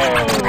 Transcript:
Oh.